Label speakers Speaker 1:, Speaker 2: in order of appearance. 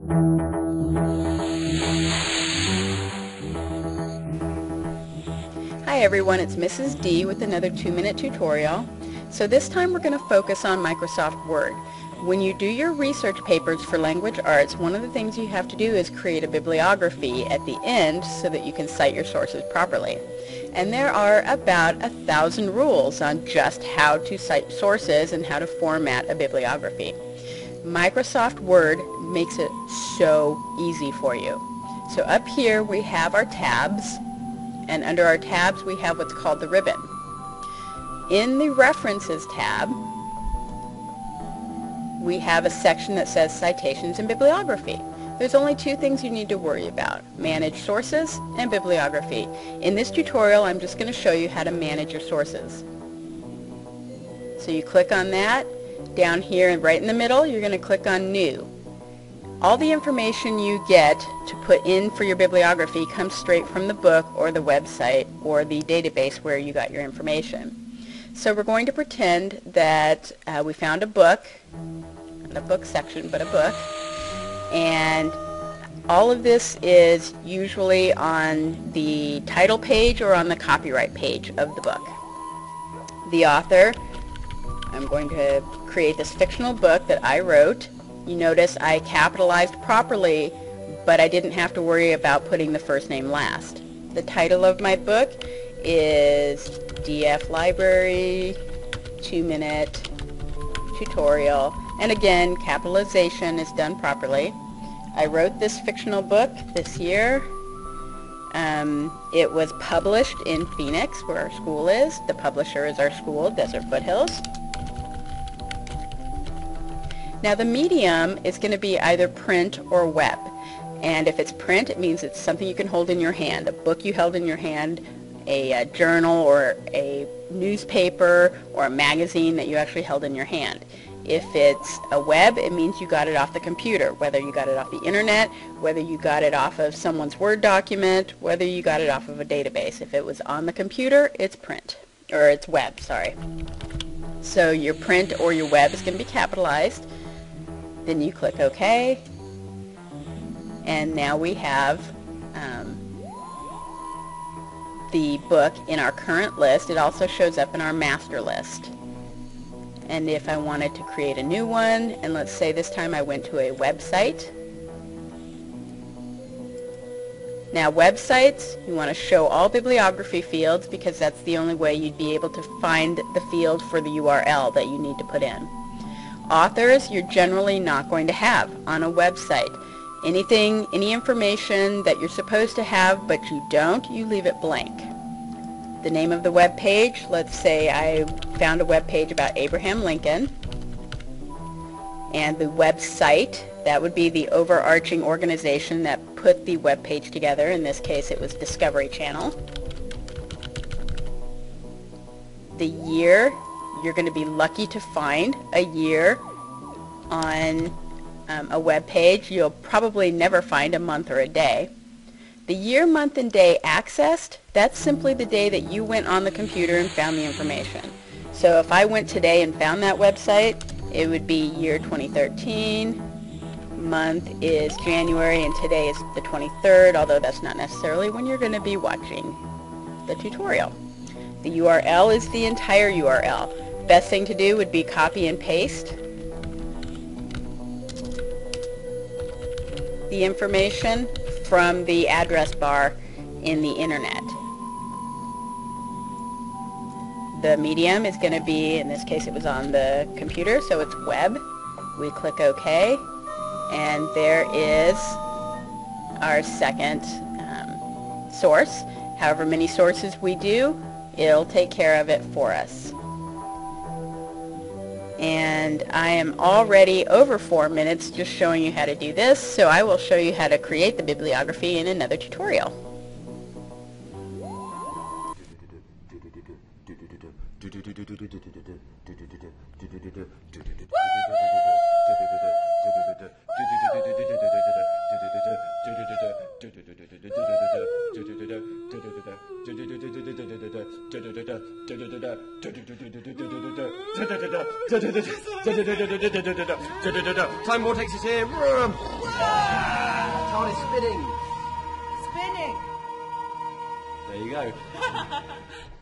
Speaker 1: Hi everyone, it's Mrs. D with another two-minute tutorial. So this time we're going to focus on Microsoft Word. When you do your research papers for language arts, one of the things you have to do is create a bibliography at the end so that you can cite your sources properly. And there are about a thousand rules on just how to cite sources and how to format a bibliography. Microsoft Word makes it so easy for you. So up here we have our tabs, and under our tabs we have what's called the ribbon. In the References tab, we have a section that says Citations and Bibliography. There's only two things you need to worry about, manage sources and bibliography. In this tutorial, I'm just going to show you how to manage your sources. So you click on that. Down here and right in the middle, you're going to click on New. All the information you get to put in for your bibliography comes straight from the book or the website or the database where you got your information. So we're going to pretend that uh, we found a book, not a book section, but a book, and all of this is usually on the title page or on the copyright page of the book. The author, I'm going to create this fictional book that I wrote. You notice I capitalized properly, but I didn't have to worry about putting the first name last. The title of my book is DF Library, two minute tutorial. And again, capitalization is done properly. I wrote this fictional book this year. Um, it was published in Phoenix, where our school is. The publisher is our school, Desert Foothills. Now the medium is going to be either print or web. And if it's print, it means it's something you can hold in your hand, a book you held in your hand, a, a, journal or a newspaper or a magazine that you actually held in your hand. If it's a web, it means you got it off the computer, whether you got it off the internet, whether you got it off of someone's Word document, whether you got it off of a database. If it was on the computer, it's print, or it's web, sorry. So your print or your web is going to be capitalized. Then you click OK. And now we have um, the book in our current list. It also shows up in our master list. And if I wanted to create a new one, and let's say this time I went to a website. Now websites, you want to show all bibliography fields because that's the only way you'd be able to find the field for the URL that you need to put in. Authors, you're generally not going to have on a website. Anything, any information that you're supposed to have but you don't, you leave it blank. The name of the web page, let's say I found a web page about Abraham Lincoln. And the website, that would be the overarching organization that put the web page together. In this case, it was Discovery Channel. The year, you're going to be lucky to find a year on um, a web page, you'll probably never find a month or a day. The year, month, and day accessed, that's simply the day that you went on the computer and found the information. So if I went today and found that website, it would be year 2013, month is January, and today is the 23rd, although that's not necessarily when you're going to be watching the tutorial. The URL is the entire URL. Best thing to do would be copy and paste the information from the address bar in the internet. The medium is going to be, in this case it was on the computer, so it's web. We click OK, and there is our second um, source. However many sources we do, it'll take care of it for us and I am already over four minutes just showing you how to do this, so I will show you how to create the bibliography in another tutorial.
Speaker 2: Time vortex is here. TARDIS spinning.
Speaker 3: Spinning.
Speaker 2: There you go.